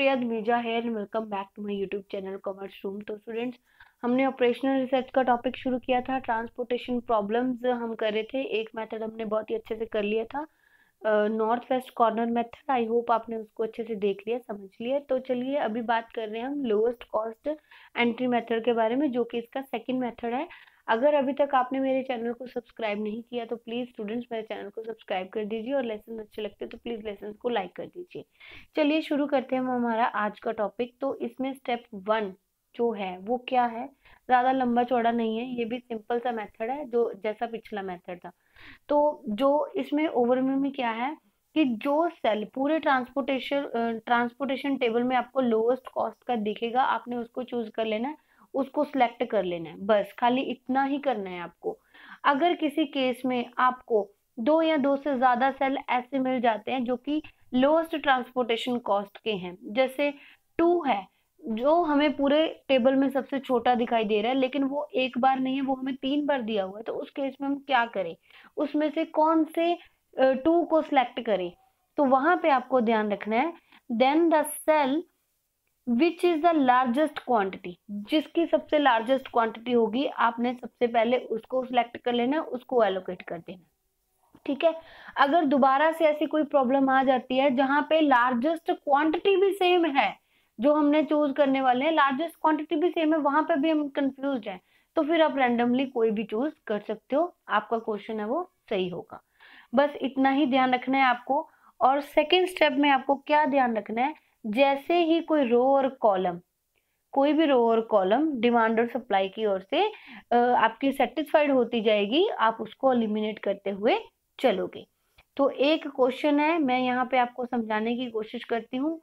प्रिया मीजा है and welcome back to my YouTube channel commerce room तो स्टूडेंट्स हमने ऑपरेशनल रिसर्च का टॉपिक शुरू किया था ट्रांसपोर्टेशन प्रॉब्लम्स हम कर रहे थे। एक मेथड हमने बहुत ही अच्छे से कर लिया था। North west corner method I hope आपने उसको अच्छे से देख लिया, समझ लिया। तो चलिए अभी बात कर रहे हैं हम लोएस्ट कॉस्ट एंट्री मेथड के बारे में, जो कि इसका सेकेंड मेथड है। अगर अभी तक आपने मेरे चैनल को सब्सक्राइब नहीं किया तो प्लीज़ स्टूडेंट्स मेरे चैनल को सब्सक्राइब कर दीजिए और लेसन अच्छे लगते तो प्लीज़ लेसन को लाइक कर दीजिए। चलिए शुरू करते हैं हम हमारा आज का टॉपिक तो इसमें स्टेप वन जो है, वो क्या है? ज़्यादा लंबा चौड़ा नहीं है, ये भी सिंपल सा मेथड है, जो जैसा पिछला मेथड था। तो जो इसमें ओवरव्यू में क्या है कि जो सेल पूरे ट्रांसपोर्टेशन ट्रांसपोर्टेशन टेबल में आपको लोएस्ट कॉस्ट का दिखेगा, आपने उसको चूज़ कर लेना है। उसको सिलेक्ट कर लेना है। बस, खाली इतना ही करना है आपको। अगर किसी केस में आपको दो या दो से ज़्यादा सेल ऐसे मिल जाते हैं जो कि लोएस्ट ट्रांसपोर्टेशन कॉस्ट के हैं, जैसे टू है, जो हमें पूरे टेबल में सबसे छोटा दिखाई दे रहा है, लेकिन वो एक बार नहीं है, वो हमें तीन बार दिया हुआ है तो उस केस में हम क्या करें? उसमें से कौन से टू को सिलेक्ट करें? तो वहाँ पे आपको ध्यान रखना है। Then the cell which is the largest quantity जिसकी सबसे लार्जेस्ट क्वांटिटी होगी, आपने सबसे पहले उसको सिलेक्ट कर लेना, उसको एलोकेट कर देना। ठीक है? अगर दोबारा से ऐसी कोई प्रॉब्लम आ जाती है, जहाँ पे लार्जेस्ट क्वांटिटी भी सेम है, जो हमने चूज़ करने वाले हैं लार्जेस्ट क्वांटिटी भी सेम है, वहाँ पे भी हम कंफ्यूज हैं तो फिर आप रैंडमली कोई भी चूज़ कर सकते हो। आपका क्वेश्चन है वो सही होगा। बस इतना ही ध्यान रखना है आपको। और सेकेंड स्टेप में आपको क्या ध्यान रखना है? जैसे ही कोई रो और कॉलम, कोई भी रो और कॉलम डिमांड और सप्लाई की ओर से आपकी सेटिस्फाइड होती जाएगी, आप उसको एलिमिनेट करते हुए चलोगे। तो एक क्वेश्चन है, मैं यहाँ पे आपको समझाने की कोशिश करती हूँ।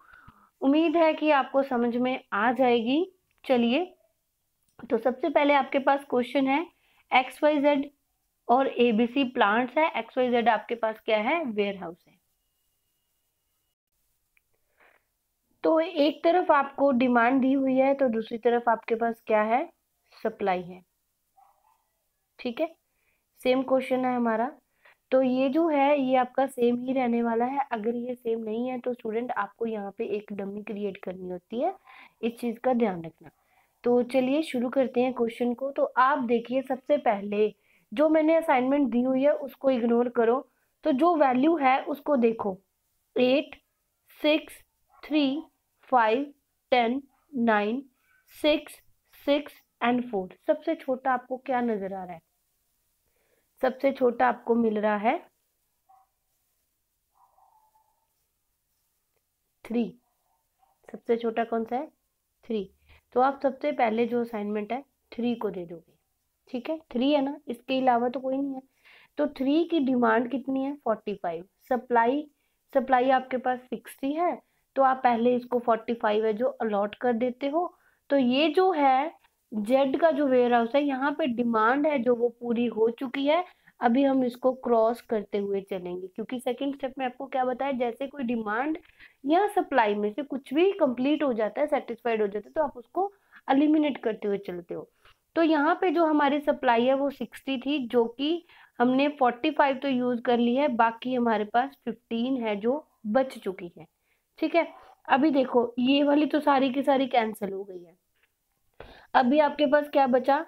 उम्मीद है कि आपको समझ में आ जाएगी। चलिए तो सबसे पहले आपके पास क्वेश्चन है एक्स वाई जेड और एबीसी प्लांट्स है। एक्स वाई जेड आपके पास क्या है? वेयर हाउस है। तो एक तरफ़ आपको डिमांड दी हुई है तो दूसरी तरफ़ आपके पास क्या है? सप्लाई है। ठीक है? सेम क्वेश्चन है हमारा। तो ये जो है, ये आपका सेम ही रहने वाला है। अगर ये सेम नहीं है तो स्टूडेंट आपको यहाँ पे एक डमी क्रिएट करनी होती है। इस चीज़ का ध्यान रखना। तो चलिए शुरू करते हैं क्वेश्चन को। तो आप देखिए सबसे पहले, जो मैंने असाइनमेंट दी हुई है, उसको इग्नोर करो। तो जो वैल्यू है, उसको देखो। Eight six three five ten nine six six and four सबसे छोटा आपको क्या नज़र आ रहा है? सबसे छोटा आपको मिल रहा है थ्री सबसे छोटा कौन सा है? थ्री तो आप सबसे पहले जो असाइनमेंट है थ्री को दे दोगे। ठीक है? थ्री है ना? इसके अलावा तो कोई नहीं है। तो थ्री की डिमांड कितनी है? फोर्टी फाइव सप्लाई सप्लाई आपके पास सिक्सटी है। तो आप पहले इसको फोर्टी फाइव है जो अलॉट कर देते हो। तो ये जो है जेड का जो वेयर हाउस है, यहाँ पे डिमांड है जो वो पूरी हो चुकी है। अभी हम इसको क्रॉस करते हुए चलेंगे, क्योंकि सेकंड स्टेप में आपको क्या बताया, जैसे कोई डिमांड या सप्लाई में से कुछ भी कंप्लीट हो जाता है सेटिस्फाइड हो जाता है तो आप उसको एलिमिनेट करते हुए चलते हो। तो यहाँ पे जो हमारी सप्लाई है वो सिक्सटी थी, जो कि हमने फोर्टी फाइव तो यूज़ कर ली है, बाकी हमारे पास फिफ्टीन है जो बच चुकी है। ठीक है? अभी देखो, ये वाली तो सारी की सारी कैंसिल हो गई है। अभी आपके पास क्या बचा?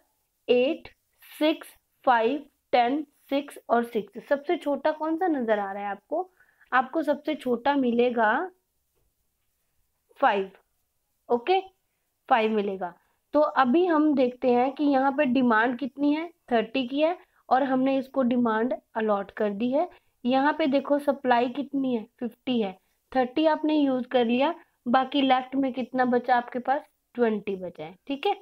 Eight six five ten six और सिक्स सबसे छोटा कौन सा नज़र आ रहा है आपको? आपको सबसे छोटा मिलेगा फाइव ओके फाइव मिलेगा। तो अभी हम देखते हैं कि यहाँ पे डिमांड कितनी है? थर्टी की है और हमने इसको डिमांड अलॉट कर दी है। यहाँ पे देखो सप्लाई कितनी है? फिफ्टी है। थर्टी आपने यूज़ कर लिया, बाकी लेफ़्ट में कितना बचा आपके पास? ट्वेंटी बचा है, ठीक है?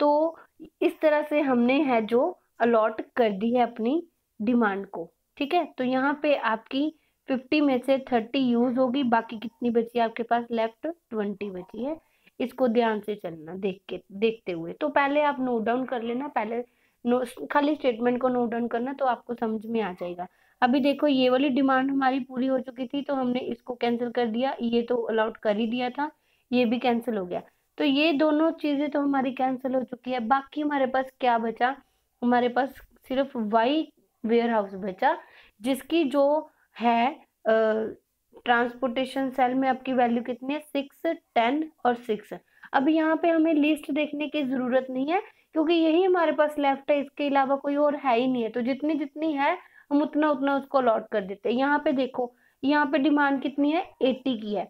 तो इस तरह से हमने है जो अलॉट कर दी है अपनी डिमांड को, ठीक है? तो यहाँ पे आपकी फिफ्टी में से थर्टी यूज़ होगी, बाकी कितनी बची है आपके पास? लेफ़्ट ट्वेंटी बची है। इसको ध्यान से चलना, देख के, देखते हुए। तो पहले आप नोट डाउन कर लेना, पहले नो, खाली स्टेटमेंट को नोट डाउन करना तो आपको समझ में आ जाएगा। अभी देखो ये वाली डिमांड हमारी पूरी हो चुकी थी तो हमने इसको कैंसिल कर दिया, ये तो अलाउड कर ही दिया था, ये भी कैंसिल हो गया। तो ये दोनों चीज़ें तो हमारी कैंसिल हो चुकी है, बाकी हमारे पास क्या बचा? हमारे पास सिर्फ़ वाई वेयर हाउस बचा, जिसकी जो है ट्रांसपोर्टेशन सेल में आपकी वैल्यू कितनी है? सिक्स टेन और सिक्स अब यहाँ पे हमें लिस्ट देखने की ज़रूरत नहीं है, क्योंकि यही हमारे पास लेफ़्ट है, इसके अलावा कोई और है ही नहीं है। तो जितनी जितनी है हम उतना उतना उसको अलॉट कर देते हैं। यहाँ पे देखो, यहाँ पे डिमांड कितनी है? एट्टी की है।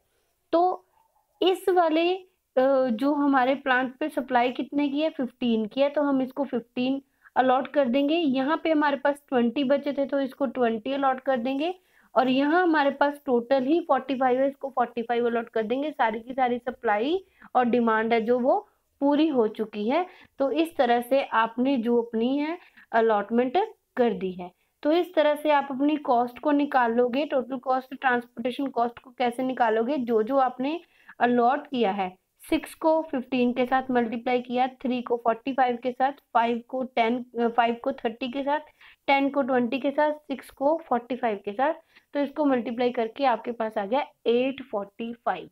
तो इस वाले जो हमारे प्लांट पे सप्लाई कितने की है? फिफ्टीन की है। तो हम इसको फिफ्टीन अलॉट कर देंगे। यहाँ पे हमारे पास ट्वेंटी बचे थे तो इसको ट्वेंटी अलॉट कर देंगे। और यहाँ हमारे पास टोटल ही फोर्टी फाइव है, इसको फोर्टी फाइव अलॉट कर देंगे। सारी की सारी सप्लाई और डिमांड है जो वो पूरी हो चुकी है। तो इस तरह से आपने जो अपनी है अलॉटमेंट कर दी है। तो इस तरह से आप अपनी कॉस्ट को निकालोगे टोटल कॉस्ट ट्रांसपोर्टेशन कॉस्ट को कैसे निकालोगे जो जो आपने अलॉट किया है। सिक्स को फिफ्टीन के साथ मल्टीप्लाई किया थ्री को फोर्टी फाइव के साथ फाइव को टेन फाइव को थर्टी के साथ टेन को ट्वेंटी के साथ सिक्स को फोर्टी फाइव के साथ। तो इसको मल्टीप्लाई करके आपके पास आ गया एट फोर्टी फाइव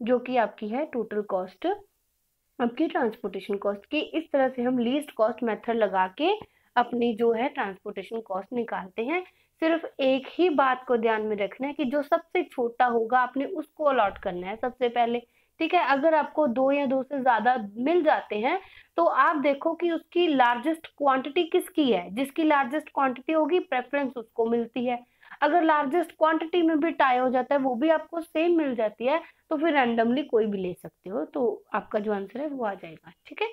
जो कि आपकी है टोटल कॉस्ट आपकी ट्रांसपोर्टेशन कॉस्ट की। इस तरह से हम लीस्ट कॉस्ट मेथड लगा के अपनी जो है ट्रांसपोर्टेशन कॉस्ट निकालते हैं। सिर्फ़ एक ही बात को ध्यान में रखना है कि जो सबसे छोटा होगा, आपने उसको अलॉट करना है सबसे पहले। ठीक है? अगर आपको दो या दो से ज़्यादा मिल जाते हैं तो आप देखो कि उसकी लार्जेस्ट क्वांटिटी किसकी है? जिसकी लार्जेस्ट क्वांटिटी होगी प्रेफरेंस उसको मिलती है। अगर लार्जेस्ट क्वांटिटी में भी टाई हो जाता है, वो भी आपको सेम मिल जाती है तो फिर रैंडमली कोई भी ले सकते हो। तो आपका जो आंसर है, वो आ जाएगा। ठीक है?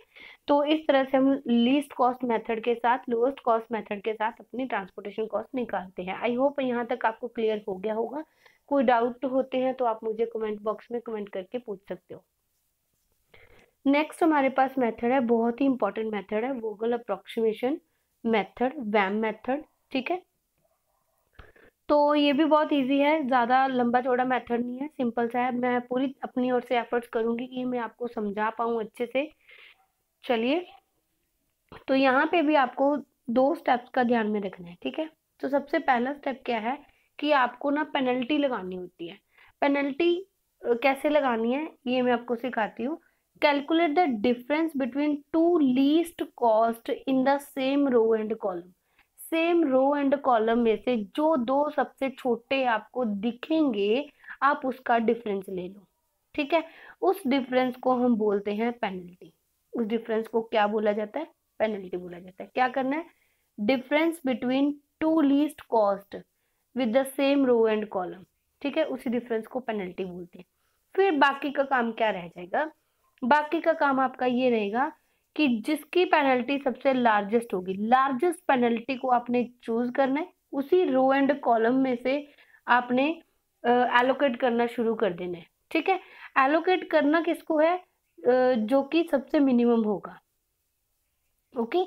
तो इस तरह से हम लीस्ट कॉस्ट मेथड के साथ लोएस्ट कॉस्ट मेथड के साथ अपनी ट्रांसपोर्टेशन कॉस्ट निकालते हैं। आई होप यहाँ तक आपको क्लियर हो गया होगा। कोई डाउट होते हैं तो आप मुझे कमेंट बॉक्स में कमेंट करके पूछ सकते हो। नेक्स्ट हमारे पास मेथड है, बहुत ही इंपॉर्टेंट मेथड है Vogel approximation method VAM method ठीक है? तो ये भी बहुत इजी है, ज़्यादा लंबा चौड़ा मेथड नहीं है सिंपल सा है। मैं पूरी अपनी ओर से एफर्ट्स करूँगी कि मैं आपको समझा पाऊँ अच्छे से। चलिए। तो यहाँ पे भी आपको दो स्टेप्स का ध्यान में रखना है, ठीक है? तो सबसे पहला स्टेप क्या है कि आपको ना पेनल्टी लगानी होती है। पेनल्टी कैसे लगानी है, ये मैं आपको सिखाती हूँ। Calculate the difference between two least cost in the same row and column same row and column में से जो दो सबसे छोटे आपको दिखेंगे, आप उसका डिफरेंस ले लो, ठीक है? उस डिफरेंस को हम बोलते हैं पेनल्टी उस डिफरेंस को क्या बोला जाता है? पेनल्टी बोला जाता है। क्या करना है? Difference between two least cost with the same row and column ठीक है? उसी डिफरेंस को पेनल्टी बोलते हैं। फिर बाकी का काम क्या रह जाएगा? बाकी का काम आपका ये रहेगा कि जिसकी पेनल्टी सबसे लार्जेस्ट होगी लार्जेस्ट पेनल्टी को आपने चूज़ करना है, उसी रो एंड कॉलम में से आपने एलोकेट करना शुरू कर देना है। ठीक है? एलोकेट करना किसको है? जो कि सबसे मिनिमम होगा। Okay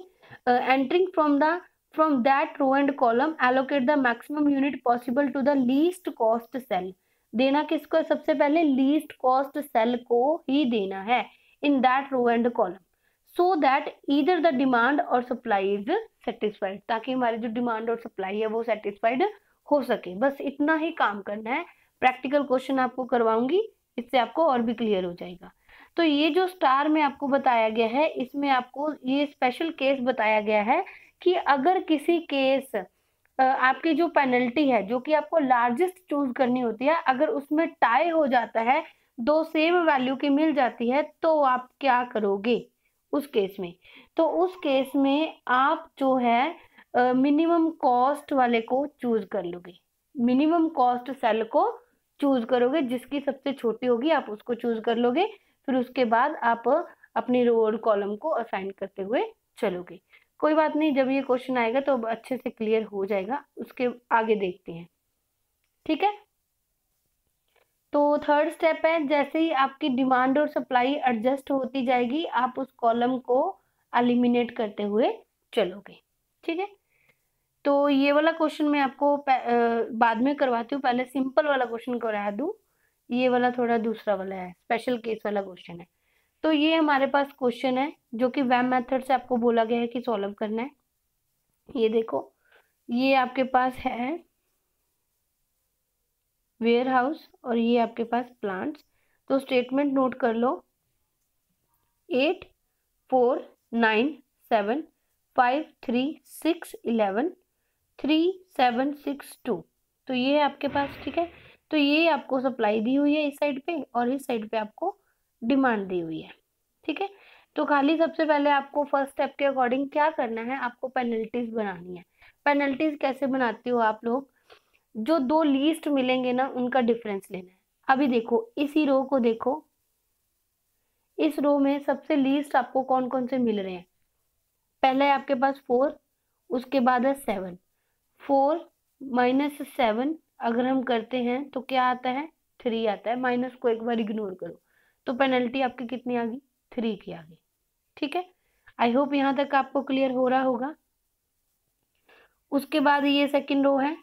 entering from the from that row and column allocate the maximum unit possible to the least cost cell देना किसको है? सबसे पहले लीस्ट कॉस्ट सेल को ही देना है in that row and column so that इधर द डिमांड और सप्लाई इज़ सेटिस्फाइड ताकि हमारी जो डिमांड और सप्लाई है वो सेटिस्फाइड हो सके। बस इतना ही काम करना है। प्रैक्टिकल क्वेश्चन आपको करवाऊँगी। इससे आपको और भी क्लियर हो जाएगा। तो ये जो स्टार में आपको बताया गया है, इसमें आपको ये स्पेशल केस बताया गया है कि अगर किसी केस आपकी जो पेनल्टी है, जो कि आपको लार्जेस्ट चूज़ करनी होती है, अगर उसमें टाई हो जाता है, दो सेम वैल्यू की मिल जाती है तो आप क्या करोगे उस केस में? तो उस केस में आप जो है मिनिमम कॉस्ट वाले को चूज़ कर लोगे। मिनिमम कॉस्ट सेल को चूज़ करोगे, जिसकी सबसे छोटी होगी, आप उसको चूज़ कर लोगे। फिर उसके बाद आप अपनी रोड कॉलम को असाइन करते हुए चलोगे। कोई बात नहीं, जब ये क्वेश्चन आएगा तो अच्छे से क्लियर हो जाएगा, उसके आगे देखते हैं। ठीक है? तो थर्ड स्टेप है, जैसे ही आपकी डिमांड और सप्लाई एडजस्ट होती जाएगी, आप उस कॉलम को एलिमिनेट करते हुए चलोगे। ठीक है? तो ये वाला क्वेश्चन मैं आपको बाद में करवाती हूँ, पहले सिंपल वाला क्वेश्चन करा दूँ। ये वाला थोड़ा दूसरा वाला है स्पेशल केस वाला क्वेश्चन है। तो ये हमारे पास क्वेश्चन है, जो कि वैम मेथड से आपको बोला गया है कि सॉल्व करना है। ये देखो, ये आपके पास है वेयर हाउस और ये आपके पास प्लांट्स तो स्टेटमेंट नोट कर लो। Eight four nine seven five three six eleven three seven six two तो ये है आपके पास, ठीक है? तो ये आपको सप्लाई दी हुई है इस साइड पे और इस साइड पे आपको डिमांड दी हुई है, ठीक है? तो खाली सबसे पहले आपको फ़र्स्ट स्टेप के अकॉर्डिंग क्या करना है, आपको पेनल्टीज बनानी है। पेनल्टीज कैसे बनाती हो आप लोग? जो दो लीस्ट मिलेंगे ना, उनका डिफरेंस लेना है। अभी देखो, इसी रो को देखो। इस रो में सबसे लीस्ट आपको कौन कौन से मिल रहे हैं? पहले आपके पास फोर उसके बाद है सेवन फोर माइनस सेवन अगर हम करते हैं तो क्या आता है? थ्री आता है। माइनस को एक बार इग्नोर करो। तो पेनल्टी आपकी कितनी आ गई? थ्री की आ गई। ठीक है? आई होप यहाँ तक आपको क्लियर हो रहा होगा। उसके बाद ये सेकंड रो है।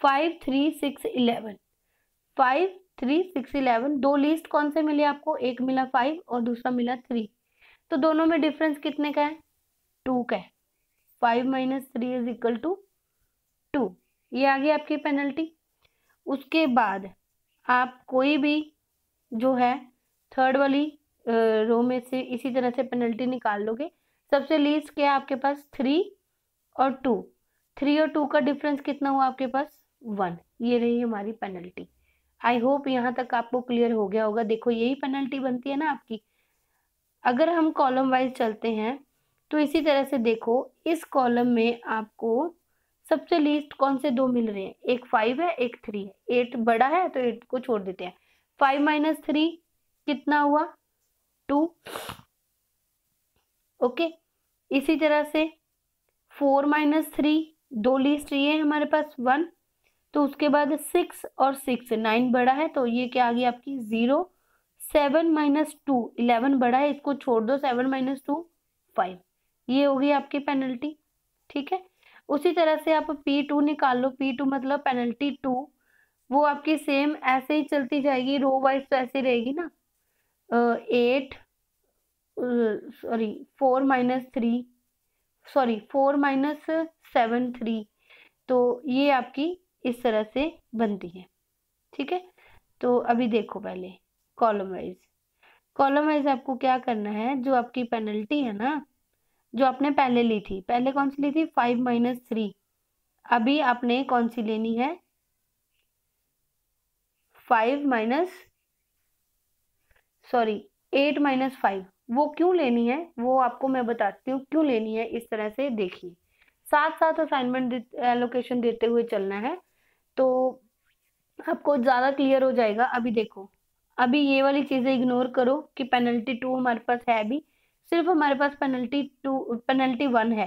Five three six eleven five three six eleven दो लिस्ट कौन से मिले आपको? एक मिला फाइव और दूसरा मिला थ्री तो दोनों में डिफरेंस कितने का है? टू का है। Five minus three is equal to two ये आ गई आपकी पेनल्टी उसके बाद आप कोई भी जो है थर्ड वाली रो में से इसी तरह से पेनल्टी निकाल लोगे। सबसे लीस्ट क्या आपके पास? थ्री और टू थ्री और टू का डिफरेंस कितना हुआ आपके पास? वन ये रही हमारी पेनल्टी आई होप यहाँ तक आपको क्लियर हो गया होगा। देखो, यही पेनल्टी बनती है ना आपकी। अगर हम कॉलम वाइज चलते हैं तो इसी तरह से देखो, इस कॉलम में आपको सबसे लीस्ट कौन से दो मिल रहे हैं? एक फाइव है, एक थ्री है। एट बड़ा है तो एट को छोड़ देते हैं। फाइव माइनस थ्री कितना हुआ? टू ओके इसी तरह से फोर माइनस थ्री दो लिस्ट ये है हमारे पास वन तो उसके बाद सिक्स और सिक्स नाइन बड़ा है तो ये क्या आ गई आपकी? Zero seven minus two eleven बड़ा है, इसको छोड़ दो सेवन माइनस टू फाइव ये होगी आपकी पेनल्टी ठीक है? उसी तरह से आप पी टू निकाल लो। पी टू मतलब पेनल्टी टू वो आपकी सेम ऐसे ही चलती जाएगी रो वाइज तो ऐसे रहेगी ना। Eight sorry four minus three sorry four minus seven three तो ये आपकी इस तरह से बनती है। ठीक है? तो अभी देखो पहले कॉलम वाइज कॉलम वाइज आपको क्या करना है? जो आपकी पेनल्टी है ना जो आपने पहले ली थी। पहले कौन सी ली थी? फाइव माइनस थ्री अभी आपने कौन सी लेनी है? Five minus sorry eight minus five वो क्यों लेनी है? वो आपको मैं बताती हूँ, क्यों लेनी है? इस तरह से देखिए। साथ साथ असाइनमेंट एलोकेशन देते हुए चलना है। तो आपको ज़्यादा क्लियर हो जाएगा। अभी देखो। अभी ये वाली चीज़ें इग्नोर करो कि पेनल्टी टू हमारे पास है अभी सिर्फ़ हमारे पास पेनल्टी टू पेनल्टी वन है।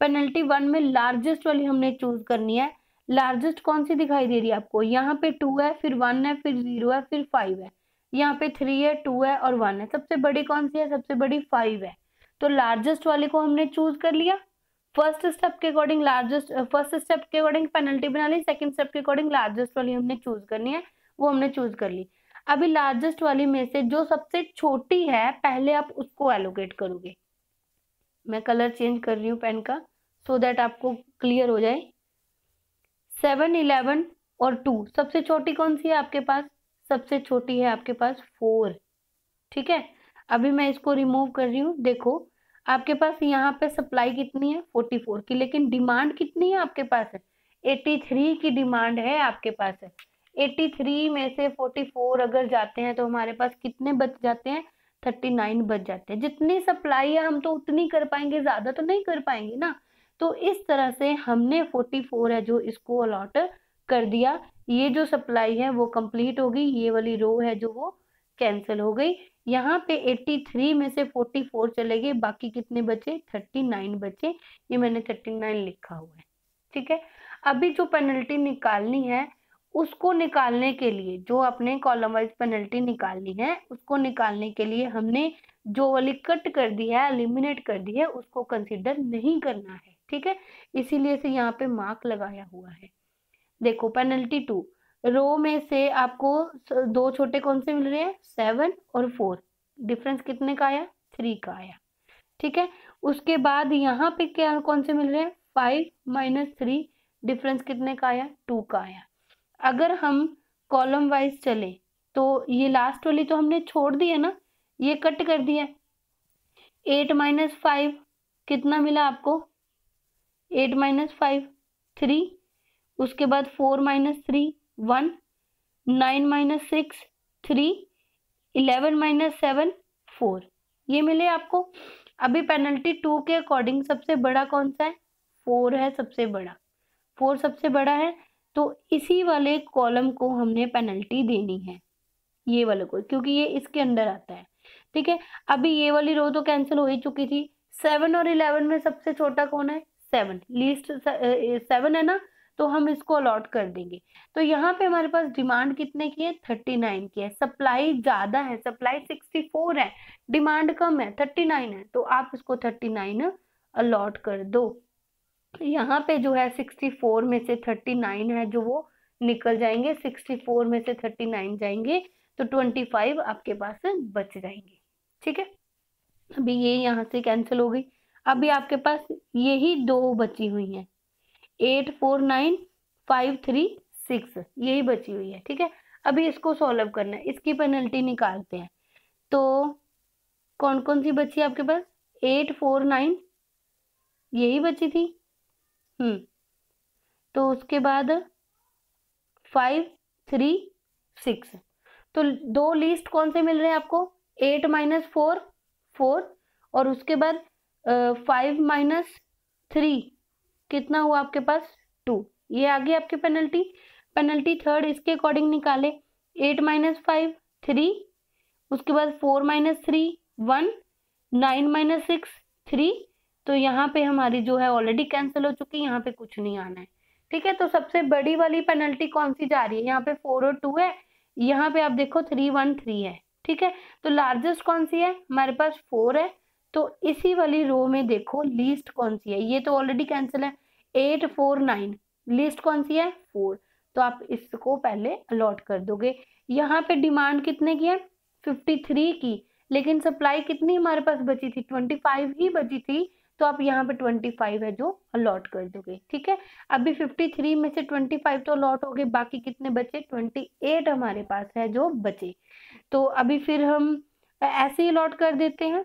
पेनल्टी वन में लार्जेस्ट वाली हमने चूज़ करनी है। लार्जेस्ट कौन सी दिखाई दे रही है आपको? यहाँ पे टू है, फिर वन है, फिर ज़ीरो है, फिर फाइव है। यहाँ पे थ्री है टू है और वन है। सबसे बड़ी कौन सी है? सबसे बड़ी फाइव है। तो लार्जेस्ट वाले को हमने चूज़ कर लिया। फ़र्स्ट स्टेप के अकॉर्डिंग लार्जेस्ट फ़र्स्ट स्टेप के अकॉर्डिंग पेनल्टी बना ली। सेकंड स्टेप के अकॉर्डिंग लार्जेस्ट वाली हमने चूज़ करनी है। वो हमने चूज़ कर ली। अभी लार्जेस्ट वाली में से जो सबसे छोटी है, पहले आप उसको एलोकेट करोगे। मैं कलर चेंज कर रही हूँ पेन का सो so दैट आपको क्लियर हो जाए। सेवन इलेवन और टू सबसे छोटी कौन सी है आपके पास? सबसे छोटी है आपके पास फोर ठीक है? अभी मैं इसको रिमूव कर रही हूँ, देखो, आपके पास यहाँ पे सप्लाई कितनी है? फोर्टी फोर की, लेकिन डिमांड कितनी है आपके पास? है एट्टी थ्री की डिमांड है आपके पास। है एट्टी थ्री में से फोर्टी फोर अगर जाते हैं तो हमारे पास कितने बच जाते हैं? थर्टी नाइन बच जाते हैं। जितनी सप्लाई है, हम तो उतनी कर पाएँगे, ज़्यादा तो नहीं कर पाएँगे ना। तो इस तरह से हमने फोर्टी फोर है जो इसको अलॉट कर दिया। ये जो सप्लाई है, वो कंप्लीट हो गई। ये वाली रो है जो वो कैंसिल हो गई। यहाँ पे 83 में से 44 चले गए। बाकी कितने बचे? 39 बचे। ये मैंने 39 लिखा हुआ है। ठीक है? अभी जो पेनल्टी निकालनी है उसको निकालने के लिए, जो अपने कॉलम वाइज पेनल्टी निकालनी है, उसको निकालने के लिए हमने जो वाली कट कर दी है एलिमिनेट कर दी है, उसको कंसिडर नहीं करना है, ठीक है? इसीलिए से यहाँ पे मार्क लगाया हुआ है। देखो पेनल्टी टू रो में से आपको दो छोटे कौन से मिल रहे हैं? सेवन और फोर डिफरेंस कितने का आया? थ्री का आया, ठीक है? उसके बाद यहाँ पे क्या, कौन से मिल रहे हैं? फाइव माइनस थ्री डिफरेंस कितने का आया? टू का आया। अगर हम कॉलम वाइज चले तो ये लास्ट वाली तो हमने छोड़ दी है ना? ये कट कर दिया एट माइनस फाइव कितना मिला आपको? एट माइनस फाइव थ्री उसके बाद four minus three one nine minus six three eleven minus seven four ये मिले आपको? अभी पेनल्टी टू के अकॉर्डिंग सबसे बड़ा कौन सा है? फोर है सबसे बड़ा। फोर सबसे बड़ा है तो इसी वाले कॉलम को हमने पेनल्टी देनी है, ये वाले को, क्योंकि ये इसके अंडर आता है। ठीक है, अभी ये वाली रो तो कैंसिल हो ही चुकी थी। सेवन और इलेवन में सबसे छोटा कौन है? सेवन लीस्ट सेवन है ना तो हम इसको अलॉट कर देंगे। तो यहाँ पे हमारे पास डिमांड कितने की है? थर्टी नाइन की है। सप्लाई ज़्यादा है सप्लाई सिक्सटी फोर है। डिमांड कम है थर्टी नाइन है। तो आप इसको थर्टी नाइन अलॉट कर दो। यहाँ पे जो है सिक्सटी फोर में से थर्टी नाइन है जो वो निकल जाएँगे सिक्सटी फोर में से थर्टी नाइन जाएँगे तो ट्वेंटी फाइव आपके पास बच जाएँगे, ठीक है? अभी ये यहाँ से कैंसिल हो गई। अभी आपके पास यही दो बची हुई हैं eight four nine five three six यही बची हुई है, ठीक है? अभी इसको सॉल्व करना है, इसकी पेनल्टी निकालते हैं। तो कौन कौन सी बची आपके पास? एट फोर नाइन यही बची थी। तो उसके बाद फाइव थ्री सिक्स तो दो लिस्ट कौन से मिल रहे हैं आपको? एट माइनस फोर फोर और उसके बाद फाइव माइनस थ्री कितना हुआ आपके पास? टू ये आ गई आपकी पेनल्टी पेनल्टी थर्ड इसके अकॉर्डिंग निकाले। एट माइनस फाइव थ्री उसके बाद four minus three one nine minus six three तो यहाँ पे हमारी जो है ऑलरेडी कैंसिल हो चुकी है यहाँ पे कुछ नहीं आना है। ठीक है तो सबसे बड़ी वाली पेनल्टी कौन सी जा रही है? यहाँ पे फोर और टू है, यहाँ पे आप देखो थ्री वन थ्री है। ठीक है तो लार्जेस्ट कौन सी है? हमारे पास फोर है तो इसी वाली रो में देखो लीस्ट कौन सी है। ये तो ऑलरेडी कैंसिल है। एट फोर नाइन लिस्ट कौन सी है? फोर तो आप इसको पहले अलॉट कर दोगे। यहाँ पे डिमांड कितने की है? फिफ्टी थ्री की। लेकिन सप्लाई कितनी हमारे पास बची थी? ट्वेंटी फाइव ही बची थी। तो आप यहाँ पे ट्वेंटी फाइव है जो अलॉट कर दोगे, ठीक है? अभी फिफ्टी थ्री में से ट्वेंटी फाइव तो अलॉट हो गए, बाकी कितने बचे? ट्वेंटी एट हमारे पास है जो बचे। तो अभी फिर हम ऐसे ही अलॉट कर देते हैं,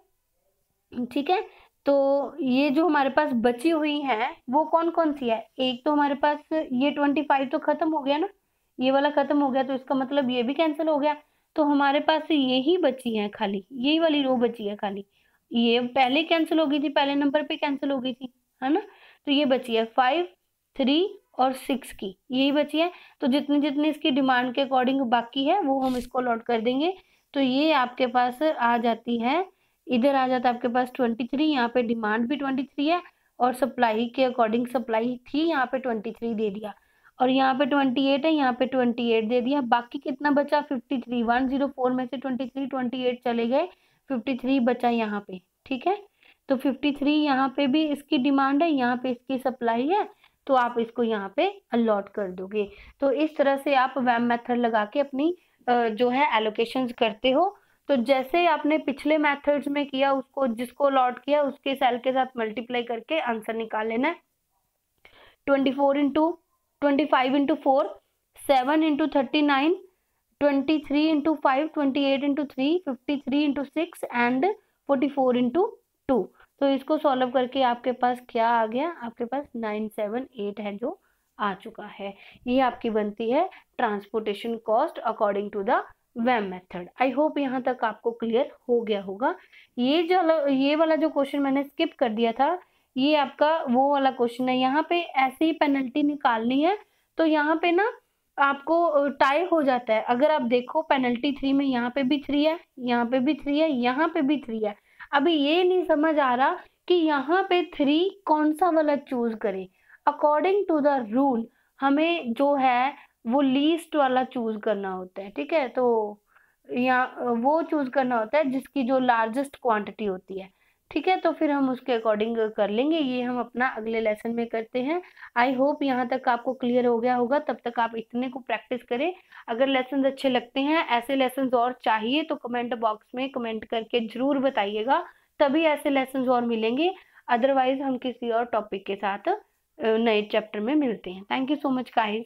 ठीक है? तो ये जो हमारे पास बची हुई है, वो कौन कौन सी है? एक तो हमारे पास ये ट्वेंटी फाइव तो खत्म हो गया ना? ये वाला खत्म हो गया तो इसका मतलब ये भी कैंसिल हो गया। तो हमारे पास यही बची है खाली, यही वाली रो बची है खाली। ये पहले कैंसिल हो गई थी, पहले नंबर पे कैंसिल हो गई थी, है ना? तो ये बची है फाइव थ्री और सिक्स की, यही बची है। तो जितनी जितनी इसकी डिमांड के अकॉर्डिंग बाकी है, वो हम इसको लॉट कर देंगे। तो ये आपके पास आ जाती है, इधर आ जाता है आपके पास ट्वेंटी थ्री यहाँ पे डिमांड भी ट्वेंटी थ्री है, और सप्लाई के अकॉर्डिंग सप्लाई थी, यहाँ पे ट्वेंटी थ्री दे दिया। और यहाँ पे ट्वेंटी एट है, यहाँ पे ट्वेंटी एट दे दिया। बाकी कितना बचा? Fifty three one zero four में से ट्वेंटी थ्री ट्वेंटी एट चले गए। फिफ्टी थ्री बचा यहाँ पे, ठीक है? तो फिफ्टी थ्री यहाँ पे भी इसकी डिमांड है, यहाँ पे इसकी सप्लाई है तो आप इसको यहाँ पे अलॉट कर दोगे। तो इस तरह से आप वैम मेथड लगा के अपनी जो है एलोकेशन करते हो। तो जैसे आपने पिछले मेथड्स में किया, उसको, जिसको अलॉट किया, उसके सेल के साथ मल्टीप्लाई करके आंसर निकाल लेना है। Twenty four into twenty five into four seven into thirty nine twenty three into five twenty eight into three fifty three into six and forty four into two तो इसको solve करके आपके पास क्या आ गया? आपके पास नाइन सेवन एट है जो आ चुका है। ये आपकी बनती है transportation cost according to the VAM method I hope यहाँ तक आपको क्लियर हो गया होगा। ये जो ये वाला जो क्वेश्चन मैंने स्किप कर दिया था, ये आपका वो वाला क्वेश्चन है। यहाँ पे ऐसे ही पेनल्टी निकालनी है। तो यहाँ पे ना आपको टाई हो जाता है। अगर आप देखो पेनल्टी थ्री में यहाँ पे भी थ्री है, यहाँ पे भी थ्री है, यहाँ पे भी थ्री है। अभी ये नहीं समझ आ रहा कि यहाँ पे थ्री कौन सा वाला चूज़ करें। अकॉर्डिंग टू द रूल हमें जो है, वो लीस्ट वाला चूज़ करना होता है, ठीक है? तो यहाँ वो चूज़ करना होता है जिसकी जो लार्जेस्ट क्वांटिटी होती है। ठीक है तो फिर हम उसके अकॉर्डिंग कर लेंगे। ये हम अपना अगले लेसन में करते हैं। आई होप यहाँ तक आपको क्लियर हो गया होगा। तब तक आप इतने को प्रैक्टिस करें। अगर लेसन अच्छे लगते हैं, ऐसे लेसन और चाहिए तो कमेंट बॉक्स में कमेंट करके ज़रूर बताइएगा। तभी ऐसे लेसन और मिलेंगे। अदरवाइज़ हम किसी और टॉपिक के साथ नए चैप्टर में मिलते हैं। Thank you so much guys